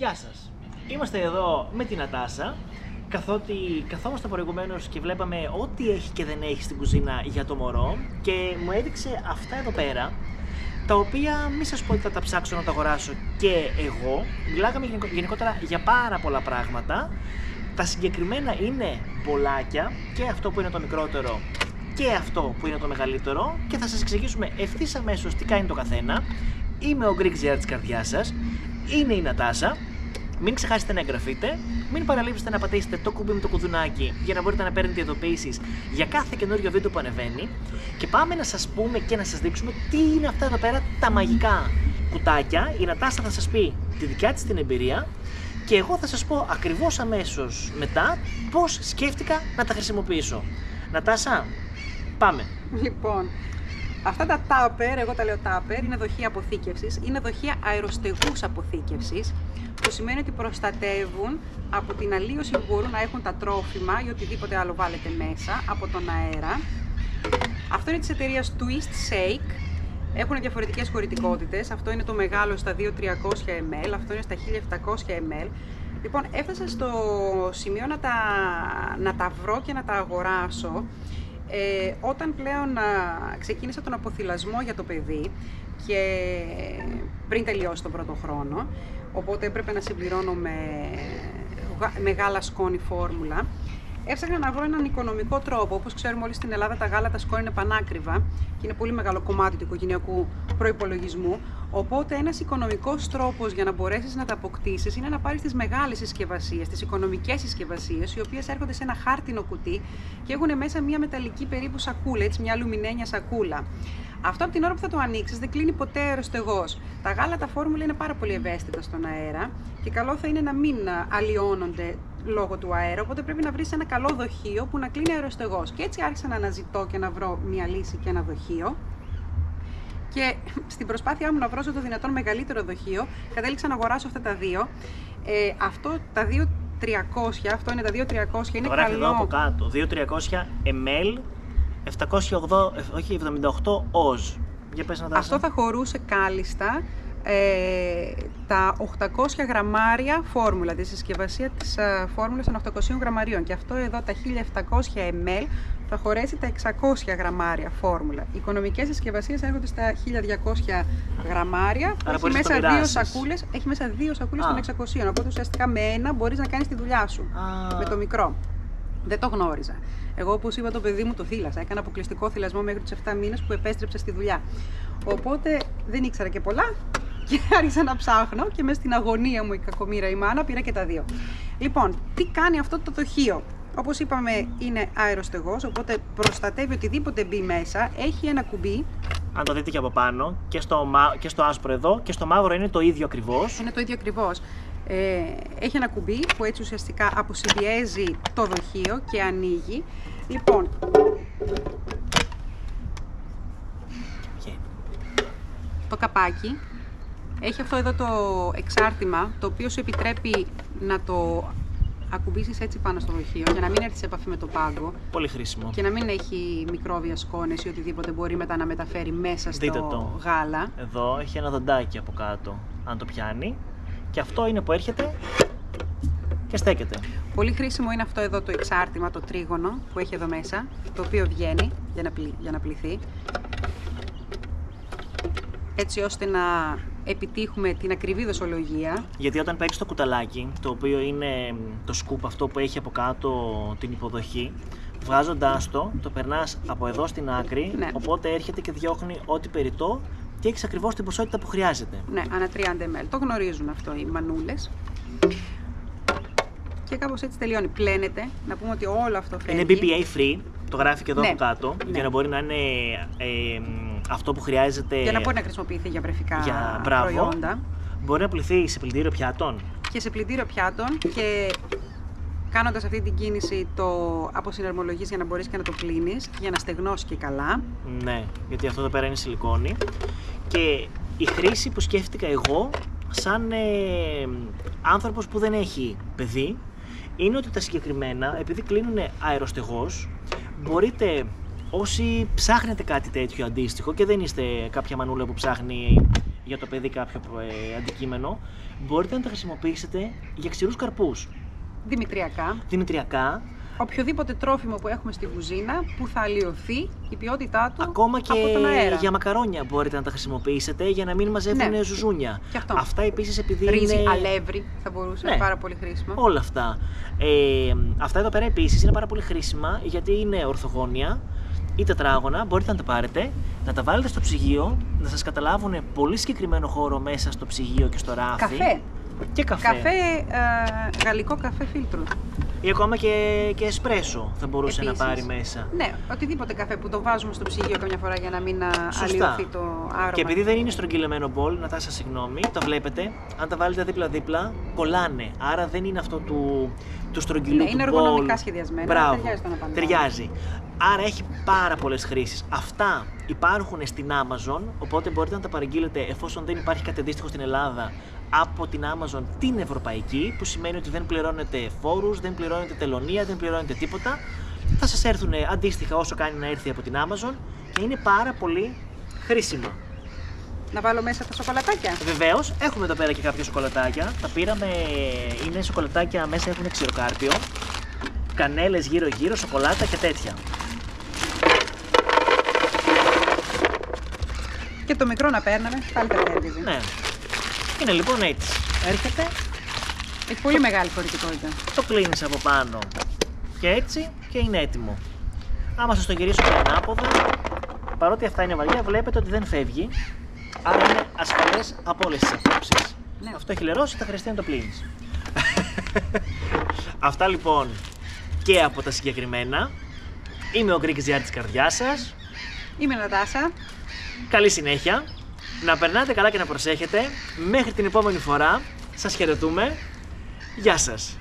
Γεια σας. Είμαστε εδώ με την Ατάσα, καθότι καθόμαστε προηγουμένως και βλέπαμε ό,τι έχει και δεν έχει στην κουζίνα για το μωρό και μου έδειξε αυτά εδώ πέρα, τα οποία μη σας πω ότι θα τα ψάξω να τα αγοράσω και εγώ. Μιλάγαμε γενικο- γενικότερα για πάρα πολλά πράγματα. Τα συγκεκριμένα είναι πολλάκια και αυτό που είναι το μικρότερο και αυτό που είναι το μεγαλύτερο και θα σας εξηγήσουμε ευθύς αμέσως τι κάνει το καθένα. Είμαι ο Greek Zia της καρδιάς σας, είναι η Νατάσα. Μην ξεχάσετε να εγγραφείτε, μην παραλείψετε να πατήσετε το κουμπί με το κουδουνάκι για να μπορείτε να παίρνετε ειδοποιήσεις για κάθε καινούριο βίντεο που ανεβαίνει και πάμε να σας πούμε και να σας δείξουμε τι είναι αυτά εδώ πέρα τα μαγικά κουτάκια. Η Νατάσα θα σας πει τη δικιά της την εμπειρία και εγώ θα σας πω ακριβώς αμέσως μετά πώς σκέφτηκα να τα χρησιμοποιήσω. Νατάσα, πάμε. Λοιπόν, αυτά τα τάπερ, εγώ τα λέω τάπερ, είναι δοχεία αποθήκευσης, είναι δοχεία αεροστεγούς αποθήκευσης, που σημαίνει ότι προστατεύουν από την αλλίωση που μπορούν να έχουν τα τρόφιμα ή οτιδήποτε άλλο βάλετε μέσα από τον αέρα. Αυτό είναι της εταιρείας Twist Shake. Έχουν διαφορετικές χωρητικότητες. Αυτό είναι το μεγάλο στα 2300 ml, αυτό είναι στα 1700 ml. Λοιπόν, έφτασα στο σημείο να τα, να τα βρω και να τα αγοράσω ε, όταν πλέον α, ξεκίνησα τον αποθυλασμό για το παιδί και πριν τελειώσει τον πρώτο χρόνο, οπότε έπρεπε να συμπληρώνω με γα- μεγάλα σκόνη φόρμουλα, έψαχνα να βρω έναν οικονομικό τρόπο. Όπως ξέρουμε όλοι στην Ελλάδα τα γάλα τα σκόνη είναι πανάκριβα και είναι πολύ μεγάλο κομμάτι του οικογενειακού προϋπολογισμού. Οπότε ένας οικονομικός τρόπος για να μπορέσεις να τα αποκτήσεις είναι να πάρεις τις μεγάλες συσκευασίες, τις οικονομικές συσκευασίες, οι οποίες έρχονται σε ένα χάρτινο κουτί και έχουν μέσα μια μεταλλική περίπου σακούλα, έτσι μια αλουμινένια σακούλα. Αυτό από την ώρα που θα το ανοίξεις δεν κλείνει ποτέ αεροστεγό. Τα γάλα, τα φόρμουλα είναι πάρα πολύ ευαίσθητα στον αέρα και καλό θα είναι να μην α, αλλοιώνονται λόγω του αέρα. Οπότε πρέπει να βρεις ένα καλό δοχείο που να κλείνει αεροστεγό. Και έτσι άρχισα να αναζητώ και να βρω μια λύση και ένα δοχείο. Και στην προσπάθειά μου να βρω το δυνατόν μεγαλύτερο δοχείο, κατέληξα να αγοράσω αυτά τα δύο. Ε, αυτό τα 2.300, αυτό είναι τα 2.300, είναι το γράφει εδώ από καλό. κάτω. 2300 ml, 708, ε, όχι 78 oz. Για πες Νατάσα. Αυτό θα χωρούσε κάλλιστα ε, τα 800 γραμμάρια φόρμουλα, τη συσκευασία της α, φόρμουλας των 800 γραμμαρίων και αυτό εδώ τα 1700 ml θα χωρέσει τα 600 γραμμάρια φόρμουλα. Οι οικονομικές συσκευασίες έρχονται στα 1200 γραμμάρια που Άρα έχει μπορείς να το μέσα, δύο μοιράσεις. σακούλες, έχει μέσα δύο σακούλες Α. των 600, οπότε ουσιαστικά με ένα μπορείς να κάνεις τη δουλειά σου Α. με το μικρό. Δεν το γνώριζα. Εγώ, όπως είπα, το παιδί μου το θύλασα. Έκανα αποκλειστικό θυλασμό μέχρι τους 7 μήνες που επέστρεψε στη δουλειά. Οπότε δεν ήξερα και πολλά και άρχισα να ψάχνω και μέσα στην αγωνία μου η κακομήρα η μάνα πήρα και τα δύο. Λοιπόν, τι κάνει αυτό το δοχείο. Όπως είπαμε είναι αεροστεγός, οπότε προστατεύει οτιδήποτε μπει μέσα. Έχει ένα κουμπί, Αν το δείτε και από πάνω, και στο, μα- και στο άσπρο εδώ και στο μαύρο είναι το ίδιο ακριβώς. είναι το ίδιο ακριβώς. Ε, έχει ένα κουμπί που έτσι ουσιαστικά αποσυμπιέζει το δοχείο και ανοίγει. Λοιπόν, Και- το καπάκι έχει αυτό εδώ το εξάρτημα το οποίο σου επιτρέπει να το ακουμπήσεις έτσι πάνω στο δοχείο για να μην έρθεις σε επαφή με το πάγκο Πολύ χρήσιμο. και να μην έχει μικρόβια σκόνες ή οτιδήποτε μπορεί μετά να μεταφέρει μέσα στο Δείτε το. γάλα. Εδώ έχει ένα δοντάκι από κάτω, αν το πιάνει. Και αυτό είναι που έρχεται και στέκεται. Πολύ χρήσιμο είναι αυτό εδώ το εξάρτημα, το τρίγωνο που έχει εδώ μέσα, το οποίο βγαίνει για να, πλη, για να πληθεί. Έτσι ώστε να επιτύχουμε την ακριβή δοσολογία. Γιατί όταν παίρνει το κουταλάκι, το οποίο είναι το σκουπ αυτό που έχει από κάτω την υποδοχή, βγάζοντάς το, το περνάς από εδώ στην άκρη. Ναι. Οπότε έρχεται και διώχνει ό,τι περιττό και έχεις ακριβώς την ποσότητα που χρειάζεται. Ναι, ανά 30 ml. Το γνωρίζουν αυτό οι μανούλες. Και κάπως έτσι τελειώνει. Πλένεται. Να πούμε ότι όλο αυτό φεύγει. Είναι BPA free, το γράφει και εδώ Ναι. από κάτω, Ναι. για να μπορεί να είναι ε, μ, αυτό που χρειάζεται. Για να μπορεί να χρησιμοποιηθεί για βρεφικά Για- μπράβο. προϊόντα. Μπορεί να πληθεί σε πλυντήριο πιάτων. Και σε πλυντήριο πιάτων και κάνοντας αυτή την κίνηση το αποσυναρμολογείς για να μπορείς και να το πλύνεις και για να στεγνώσει και καλά. Ναι, γιατί αυτό εδώ πέρα είναι σιλικόνη. Και η χρήση που σκέφτηκα εγώ, σαν ε, άνθρωπος που δεν έχει παιδί, είναι ότι τα συγκεκριμένα, επειδή κλείνουν αεροστεγός, μπορείτε όσοι ψάχνετε κάτι τέτοιο αντίστοιχο και δεν είστε κάποια μανούλα που ψάχνει για το παιδί κάποιο ε, αντικείμενο, μπορείτε να τα χρησιμοποιήσετε για ξηρούς καρπούς. Δημητριακά. Δημητριακά, Οποιοδήποτε τρόφιμο που έχουμε στη κουζίνα που θα αλλοιωθεί η ποιότητά του ακόμα και από τον αέρα. για μακαρόνια μπορείτε να τα χρησιμοποιήσετε για να μην μαζεύουν Ναι. ζουζούνια. Και αυτό. Αυτά επίσης επειδή Ρύζι, είναι... αλεύρι θα μπορούσε να Ναι. είναι πάρα πολύ χρήσιμο. Όλα αυτά. Ε, αυτά εδώ πέρα επίσης είναι πάρα πολύ χρήσιμα γιατί είναι ορθογώνια ή τετράγωνα. Μπορείτε να τα πάρετε, να τα βάλετε στο ψυγείο, να σας καταλάβουν πολύ συγκεκριμένο χώρο μέσα στο ψυγείο και στο ράφι. Καφέ. Και καφέ. Καφέ, ε, γαλλικό καφέ φίλτρου. Ή ακόμα και, και εσπρέσο θα μπορούσε Επίσης. να πάρει μέσα. Ναι, οτιδήποτε καφέ που το βάζουμε στο ψυγείο καμιά φορά για να μην α, Σωστά. αλλοιωθεί το άρωμα. Και επειδή δεν είναι στρογγυλεμένο μπολ, να τα σας συγγνώμη, το βλέπετε, αν τα βάλετε δίπλα-δίπλα, κολλάνε. Άρα δεν είναι αυτό του, του στρογγυλού Ναι, του είναι μπολ. εργονομικά σχεδιασμένα, Μπράβο. ταιριάζει το ένα πάνω. Ταιριάζει. Άρα έχει πάρα πολλές χρήσεις. Αυτά υπάρχουν στην Amazon, οπότε μπορείτε να τα παραγγείλετε εφόσον δεν υπάρχει κάτι αντίστοιχο στην Ελλάδα από την Amazon την ευρωπαϊκή, που σημαίνει ότι δεν πληρώνετε φόρους, δεν πληρώνετε τελωνία, δεν πληρώνετε τίποτα. Θα σας έρθουν αντίστοιχα όσο κάνει να έρθει από την Amazon και είναι πάρα πολύ χρήσιμα. Να βάλω μέσα τα σοκολατάκια; Βεβαίως, έχουμε εδώ πέρα και κάποια σοκολατάκια. Τα πήραμε, είναι σοκολατάκια μέσα έχουν ξηροκάρπιο, κανέλες γύρω-γύρω, σοκολάτα και τέτοια. Και το μικρό να παίρναμε, πάλι τα κέρδιζε. Ναι. Είναι λοιπόν έτσι. Έρχεται, Έχει πολύ μεγάλη φορητικότητα. το κλείνεις από πάνω και έτσι και είναι έτοιμο. Άμα σας το γυρίσω και ανάποδα, παρότι αυτά είναι βαριά, βλέπετε ότι δεν φεύγει. Άρα είναι ασφαλές από όλες τις απόψεις. Ναι. Αυτό έχει λερώσει, θα χρειαστεί να το πλύνεις. Αυτά λοιπόν και από τα συγκεκριμένα. Είμαι ο Greek Zr της καρδιάς σας. Είμαι η Νατάσα. Καλή συνέχεια. Να περνάτε καλά και να προσέχετε. Μέχρι την επόμενη φορά. Σας χαιρετούμε. Γεια σας.